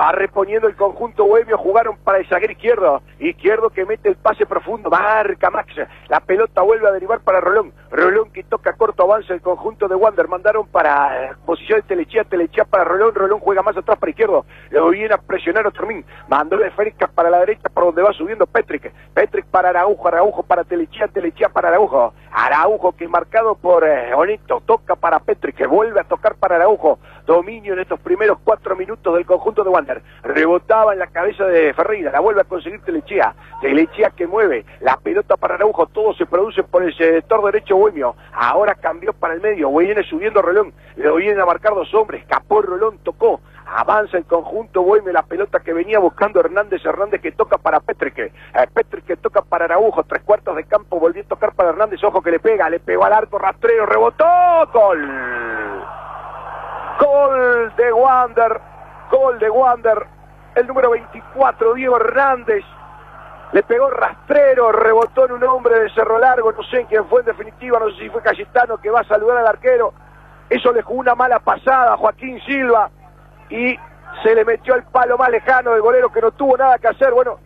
Va reponiendo el conjunto bohemio, jugaron para el zaguero izquierdo. Izquierdo que mete el pase profundo, marca Max. La pelota vuelve a derivar para Rolón. Rolón que toca corto, avanza el conjunto de Wander. Mandaron para posición de Telechía, Telechía para Rolón. Rolón juega más atrás para izquierdo. Lo viene a presionar Otormín. Mandó de Fresca para la derecha, por donde va subiendo Petrick. Petrick para Araujo, Araujo para Telechía, Telechía para Araujo. Araujo que marcado por eh, toca para Petrick, que vuelve a tocar para Araujo. Dominio en estos primeros cuatro minutos del conjunto de Wander. Rebotaba en la cabeza de Ferreira, la vuelve a conseguir Telechía. Telechía que mueve, la pelota para Araujo, todo se produce por el sector derecho bohemio. Ahora cambió para el medio, viene subiendo Rolón, lo vienen a marcar dos hombres, escapó Rolón, tocó, avanza el conjunto bohemio, la pelota que venía buscando Hernández, Hernández que toca para Petrique, eh, Petrique que toca para Araujo, tres cuartos de campo, volvió a tocar para Hernández, ojo que le pega, le pegó al arco, rastreo, rebotó, gol. Gol de Wander, gol de Wander, el número 24, Diego Hernández, le pegó rastrero, rebotó en un hombre de Cerro Largo, no sé quién fue en definitiva, no sé si fue Cayetano que va a saludar al arquero, eso le jugó una mala pasada a Joaquín Silva y se le metió el palo más lejano del golero que no tuvo nada que hacer, bueno,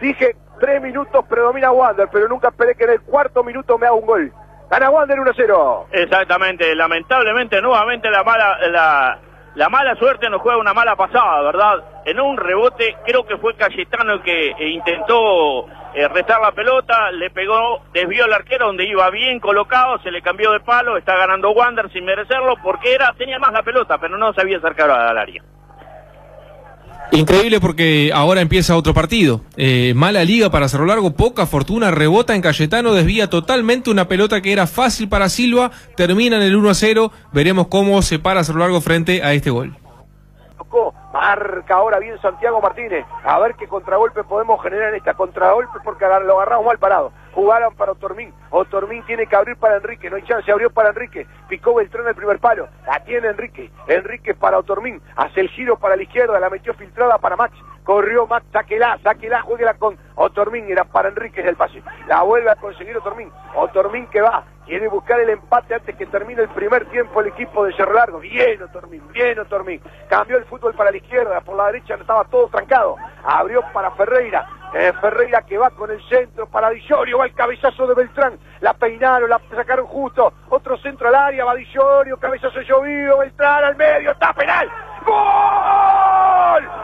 dije tres minutos predomina Wander, pero nunca esperé que en el cuarto minuto me haga un gol. Gana Wander 1-0. Exactamente, lamentablemente nuevamente la mala, la, la mala suerte nos juega una mala pasada, ¿verdad? En un rebote, creo que fue Cayetano el que eh, intentó eh, la pelota, le pegó, desvió al arquero donde iba bien colocado, se le cambió de palo, está ganando Wander sin merecerlo porque era tenía más la pelota, pero no sabía acercar al área. Increíble porque ahora empieza otro partido. Eh, mala liga para Cerro Largo, poca fortuna, rebota en Cayetano, desvía totalmente una pelota que era fácil para Silva, termina en el 1 a 0. Veremos cómo se para Cerro Largo frente a este gol. Marca ahora bien Santiago Martínez. A ver qué contragolpe podemos generar en esta contragolpe porque lo agarramos mal parado. Jugaron para Otormín. Otormín tiene que abrir para Enrique. No hay chance, abrió para Enrique. Picó Beltrán el primer palo. La tiene Enrique. Enrique para Otormín. Hace el giro para la izquierda. La metió filtrada para Max. Corrió Max. Sáquela, sáquela, jueguela con Otormín. Era para Enrique el pase. La vuelve a conseguir Otormín. Otormín que va. Quiere buscar el empate antes que termine el primer tiempo el equipo de Cerro Largo. Bien Otormín, bien Otormín. Cambió el fútbol para la izquierda, por la derecha estaba todo trancado. Abrió para Ferreira. Eh, Ferreira que va con el centro para Dillorio, va el cabezazo de Beltrán. La peinaron, la sacaron justo. Otro centro al área, va Dillorio, cabezazo llovido, Beltrán al medio, está penal. ¡Gol!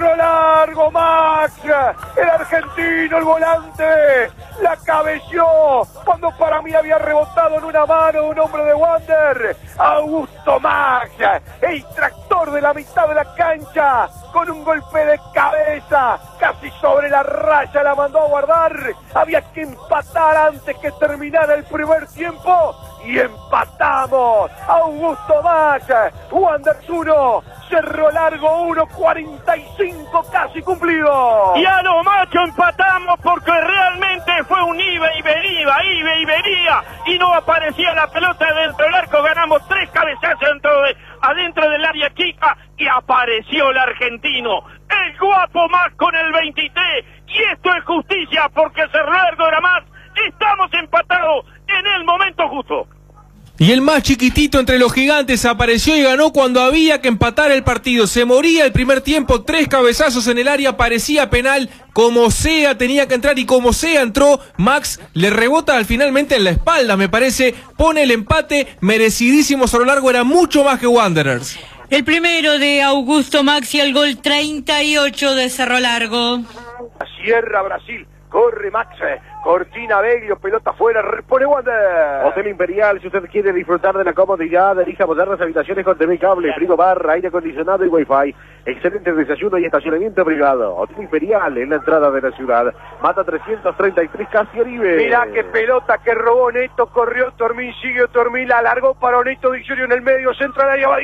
Largo, Max, el argentino, el volante, la cabeció cuando para mí había rebotado en una mano un hombre de Wander, Augusto Max, el tractor de la mitad de la cancha, con un golpe de cabeza, casi sobre la raya la mandó a guardar, había que empatar antes que terminara el primer tiempo y empatamos. Augusto Max, Wanderers 1, Cerro Largo 1, 45 casi cumplido. Y a lo macho empatamos porque realmente fue un iba y venía, iba y venía y no aparecía la pelota dentro del arco. Ganamos tres cabezazos dentro de, adentro del área chica y apareció el argentino, el guapo más con el 23. Y esto es justicia porque Cerro Largo era más. Estamos empatados en el momento justo. Y el más chiquitito entre los gigantes apareció y ganó cuando había que empatar el partido. Se moría el primer tiempo, tres cabezazos en el área, parecía penal. Como sea tenía que entrar y como sea entró. Max le rebota al finalmente en la espalda, me parece. Pone el empate, merecidísimo a lo largo, era mucho más que Wanderers. El primero de Augusto Max y el gol 38 de Cerro Largo. Sierra Brasil. Corre Max, Cortina Beglio, pelota afuera, repone Wander. Hotel Imperial, si usted quiere disfrutar de la comodidad, elija modernas habitaciones con TV cable, frigo bar, aire acondicionado y wifi. Excelente desayuno y estacionamiento privado. Hotel Imperial en la entrada de la ciudad. Mata 333 casi Oribe. Mirá qué pelota que robó Neto, corrió Tormín, siguió Tormín, la alargó para Neto Dillorio en el medio, centro al área, va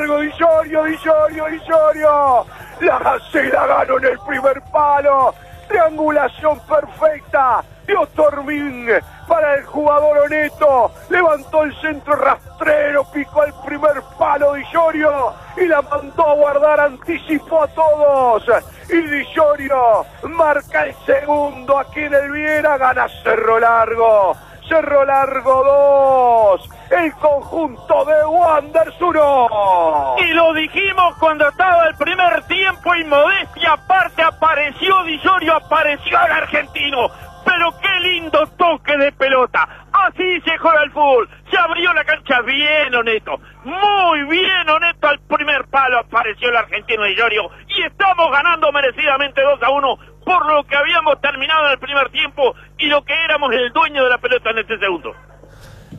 Dillorio. Dillorio, Dillorio, Dillorio. La Casi la ganó en el primer palo. Triangulación perfecta. Dio Tormín para el jugador Oneto. Levantó el centro rastrero, picó el primer palo de Illorio y la mandó a guardar, anticipó a todos. Y Di marca el segundo aquí en el Viera, gana Cerro Largo. Cerro Largo 2, el conjunto de Wanderers 1. Y lo dijimos cuando estaba el primer tiempo y modestia aparte apareció Di apareció el argentino. Pero qué lindo toque de pelota. Así se juega el fútbol. Se abrió la cancha bien, Oneto. Muy bien, Oneto. Al primer palo apareció el argentino de Llorio. Y estamos ganando merecidamente 2 a 1 por lo que habíamos terminado en el primer tiempo y lo que éramos el dueño de la pelota en este segundo.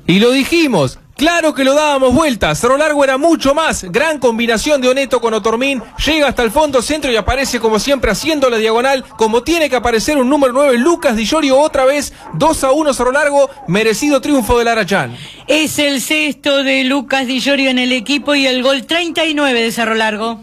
Y lo dijimos, claro que lo dábamos vuelta. Cerro Largo era mucho más. Gran combinación de Oneto con Otormín. Llega hasta el fondo centro y aparece como siempre haciendo la diagonal. Como tiene que aparecer un número 9, Lucas Di Llorio otra vez. 2 a 1 Cerro Largo. Merecido triunfo del Arachán. Es el sexto de Lucas Di Llorio en el equipo y el gol 39 de Cerro Largo.